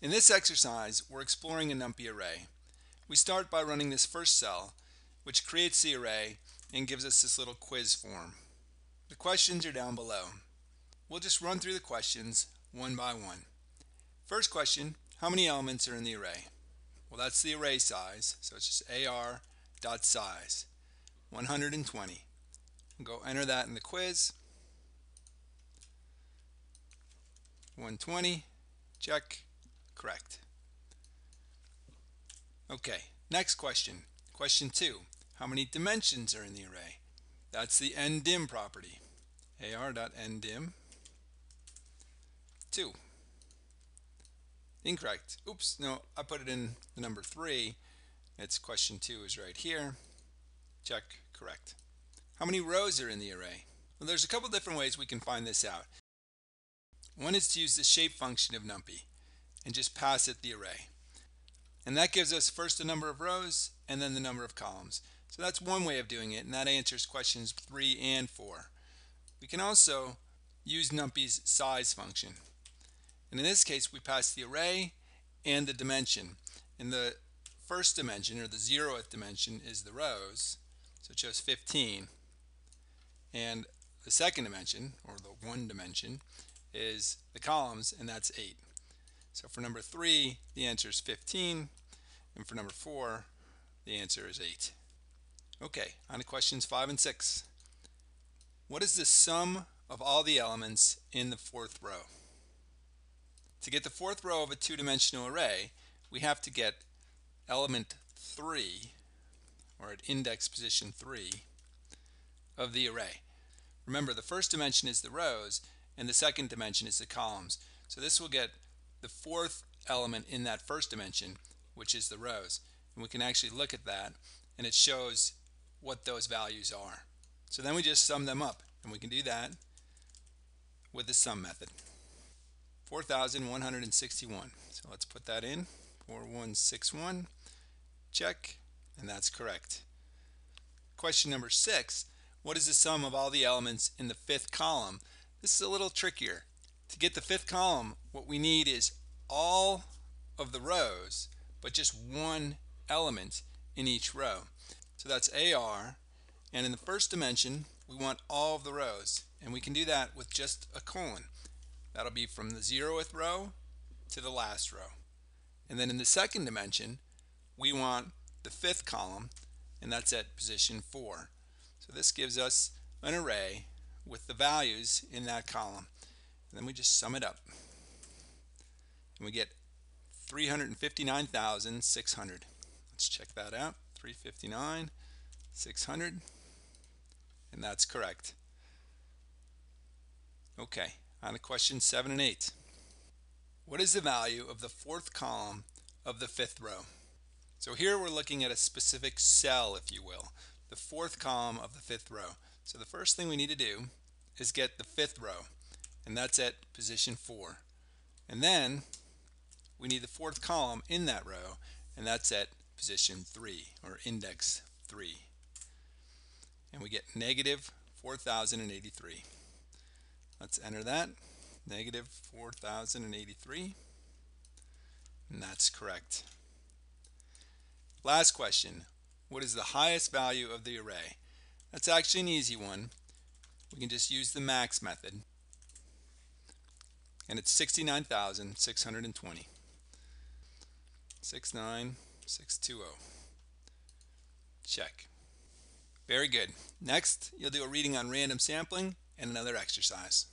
In this exercise, we're exploring a NumPy array. We start by running this first cell, which creates the array and gives us this little quiz form. The questions are down below. We'll just run through the questions one by one. First question, how many elements are in the array? Well, that's the array size, so it's just ar dot size, 120. We'll go enter that in the quiz. 120, check. Correct. Okay, next question. Question two. How many dimensions are in the array? That's the ndim property. ar.ndim 2. Incorrect. Oops, no, I put it in the number 3. It's question 2 is right here. Check, correct. How many rows are in the array? Well, there's a couple different ways we can find this out. One is to use the shape function of NumPy and just pass it the array. And that gives us first the number of rows and then the number of columns. So that's one way of doing it and that answers questions 3 and 4. We can also use NumPy's size function. And in this case we pass the array and the dimension. In the first dimension or the zeroth dimension is the rows. So it shows 15. And the second dimension or the one dimension is the columns and that's 8. So for number 3, the answer is 15. And for number 4, the answer is 8. Okay, on to questions 5 and 6. What is the sum of all the elements in the fourth row? To get the fourth row of a two-dimensional array, we have to get element 3, or at index position 3, of the array. Remember, the first dimension is the rows, and the second dimension is the columns. So this will get the fourth element in that first dimension, which is the rows. And we can actually look at that and it shows what those values are. So then we just sum them up and we can do that with the sum method. 4,161. So let's put that in. 4161. Check. And that's correct. Question number six. What is the sum of all the elements in the fifth column? This is a little trickier. To get the fifth column, what we need is all of the rows, but just one element in each row. So that's AR, and in the first dimension, we want all of the rows, and we can do that with just a colon. That'll be from the zeroth row to the last row. And then in the second dimension, we want the fifth column, and that's at position 4. So this gives us an array with the values in that column. And then we just sum it up. And we get 359,600. Let's check that out. 359, 600. And that's correct. Okay, on to question 7 and 8. What is the value of the fourth column of the fifth row? So here we're looking at a specific cell, if you will, the fourth column of the fifth row. So the first thing we need to do is get the fifth row and that's at position 4. And then we need the fourth column in that row and that's at position 3 or index 3. And we get negative 4083. Let's enter that. Negative 4083. And that's correct. Last question. What is the highest value of the array? That's actually an easy one. We can just use the max method and it's 69,620. 69620. Check. Very good. Next, you'll do a reading on random sampling and another exercise.